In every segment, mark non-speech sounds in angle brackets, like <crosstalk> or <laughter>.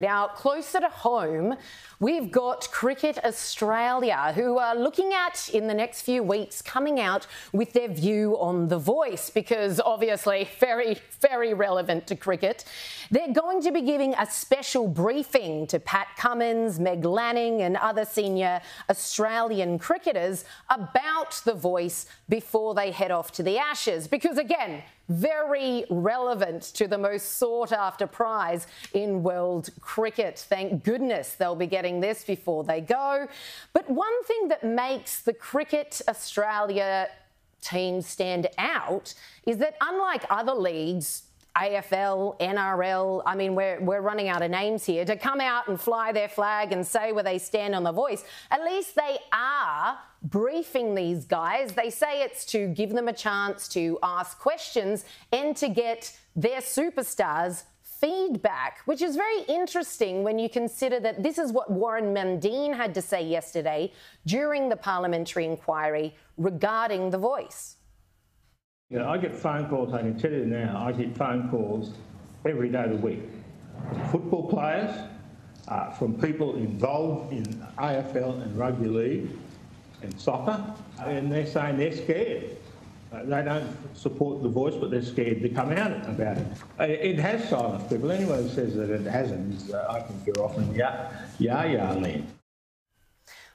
Now, closer to home, we've got Cricket Australia, who are looking at in the next few weeks coming out with their view on The Voice, because obviously, <laughs> very, very relevant to cricket. They're going to be giving a special briefing to Pat Cummins, Meg Lanning, and other senior Australian cricketers about The Voice before they head off to the Ashes, because again, very relevant to the most sought after prize in world cricket. Thank goodness they'll be getting this before they go. But one thing that makes the Cricket Australia team stand out is that unlike other leagues, AFL, NRL, I mean, we're, we're running out of names here, to come out and fly their flag and say where they stand on the voice, at least they are briefing these guys. They say it's to give them a chance to ask questions and to get their superstars feedback, which is very interesting when you consider that this is what Warren Mundine had to say yesterday during the parliamentary inquiry regarding The Voice. You know, I get phone calls, I can tell you now, I get phone calls every day of the week. Football players, uh, from people involved in AFL and rugby league and soccer, and they're saying they're scared. Uh, they don't support the voice, but they're scared to come out about it. Uh, it has silenced people. Anyone who says that it hasn't uh, I think, you're often yah yah yah land.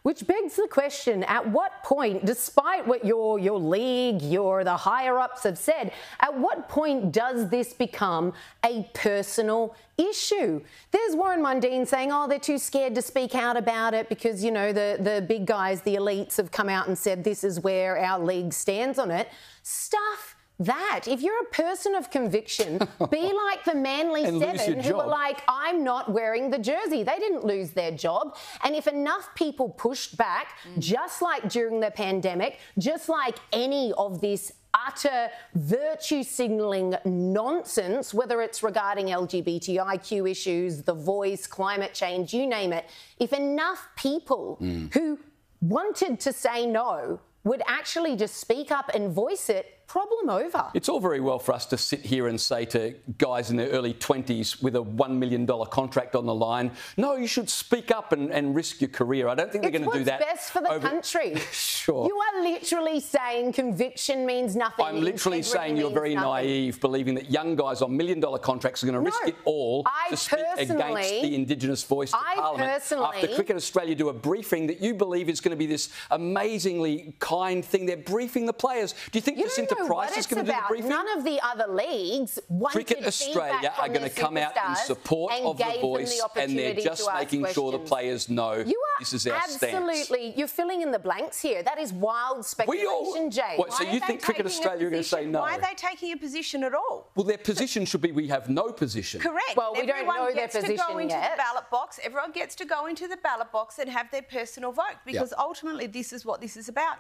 Which begs the question at what point, despite what your, your league, your the higher ups have said, at what point does this become a personal issue? There's Warren Mundine saying, oh, they're too scared to speak out about it because, you know, the, the big guys, the elites have come out and said this is where our league stands on it. Stuff that. If you're a person of conviction, <laughs> be like the Manly Seven who were like, I'm not wearing the jersey. They didn't lose their job. And if enough people pushed back, mm. just like during the pandemic, just like any of this utter virtue signalling nonsense, whether it's regarding LGBTIQ issues, the voice, climate change, you name it, if enough people mm. who wanted to say no would actually just speak up and voice it, problem over. It's all very well for us to sit here and say to guys in their early 20s with a $1 million contract on the line, no, you should speak up and, and risk your career. I don't think they're going to do that. It's best for the over... country. <laughs> sure. You are literally saying conviction means nothing. I'm literally saying you're very nothing. naive, believing that young guys on million dollar contracts are going to no, risk it all I to speak against the Indigenous voice to I Parliament. Personally, after Cricket Australia do a briefing that you believe is going to be this amazingly kind thing, they're briefing the players. Do you think Jacinta Price is going to do briefing? None of the other leagues Cricket Australia are going to come out in support of the voice, the and they're just making questions. sure the players know you are this is our absolutely, stance. You're filling in the blanks here. That is wild speculation, all, Jay. What, so you think Cricket Australia are going to say no? Why are they taking a position at all? Well, their position should be we have no position. Correct. Well, we Everyone don't know their position to go into yet. the ballot box. Everyone gets to go into the ballot box and have their personal vote because yep. ultimately this is what this is about.